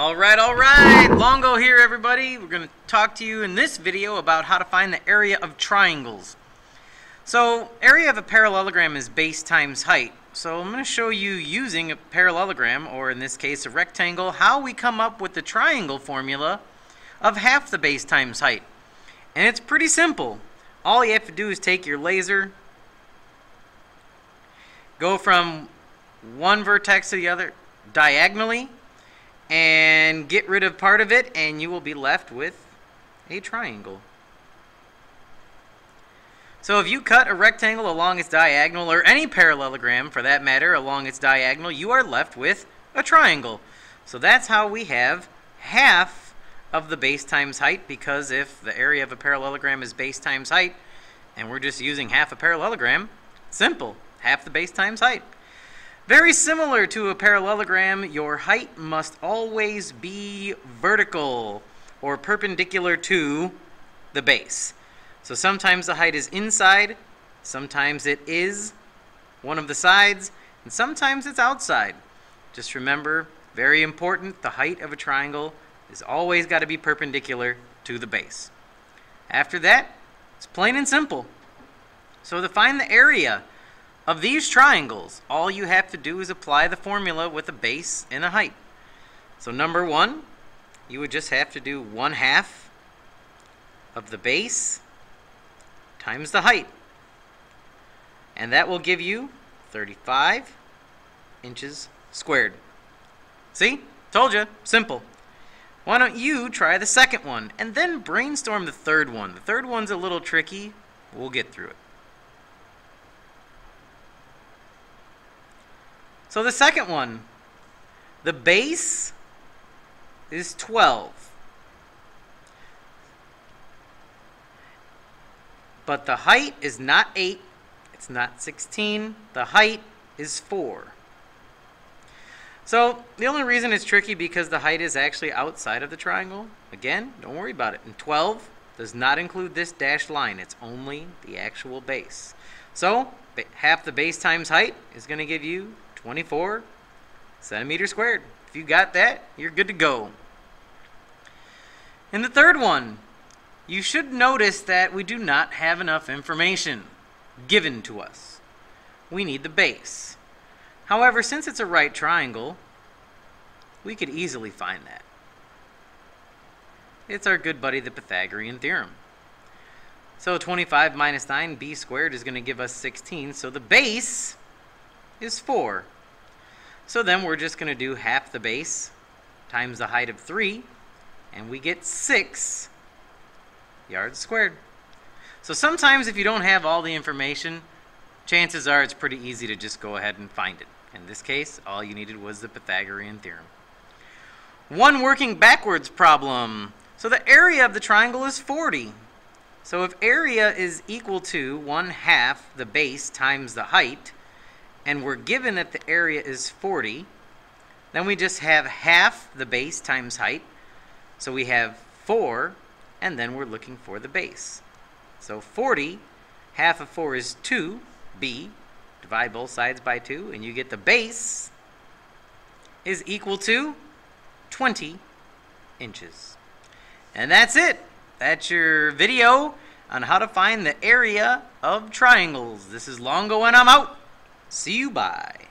Alright, alright! Longo here, everybody. We're going to talk to you in this video about how to find the area of triangles. So, area of a parallelogram is base times height. So I'm going to show you using a parallelogram, or in this case a rectangle, how we come up with the triangle formula of half the base times height. And it's pretty simple. All you have to do is take your laser, go from one vertex to the other diagonally, and get rid of part of it and you will be left with a triangle. So if you cut a rectangle along its diagonal, or any parallelogram for that matter along its diagonal, you are left with a triangle. So that's how we have half of the base times height, because if the area of a parallelogram is base times height, and we're just using half a parallelogram, simple, half the base times height. Very similar to a parallelogram, your height must always be vertical or perpendicular to the base. So sometimes the height is inside, sometimes it is one of the sides, and sometimes it's outside. Just remember, very important, the height of a triangle is always got to be perpendicular to the base. After that, it's plain and simple. So to find the area of these triangles, all you have to do is apply the formula with a base and a height. So number one, you would just have to do one half of the base times the height. And that will give you 35 inches squared. See? Told you. Simple. Why don't you try the second one and then brainstorm the third one. The third one's a little tricky. We'll get through it. So the second one, the base is 12. But the height is not 8, it's not 16, the height is 4. So the only reason it's tricky because the height is actually outside of the triangle. Again, don't worry about it. And 12 does not include this dashed line. It's only the actual base. So half the base times height is going to give you 24 centimeters squared. If you got that, you're good to go. And the third one, you should notice that we do not have enough information given to us. We need the base. However, since it's a right triangle, we could easily find that. It's our good buddy, the Pythagorean theorem. So 25 minus 9b squared is going to give us 16. So the base is 4. So then we're just going to do half the base times the height of 3, and we get 6 yards squared. So sometimes if you don't have all the information, chances are it's pretty easy to just go ahead and find it. In this case, all you needed was the Pythagorean theorem. One working backwards problem. So the area of the triangle is 40. So if area is equal to 1 half the base times the height, and we're given that the area is 40, then we just have half the base times height. So we have 4, and then we're looking for the base. So 40, half of 4 is 2, b. Divide both sides by 2, and you get the base is equal to 20 inches. And that's it. That's your video on how to find the area of triangles. This is Longo, and I'm out. See you, bye.